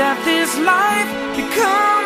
that this life becomes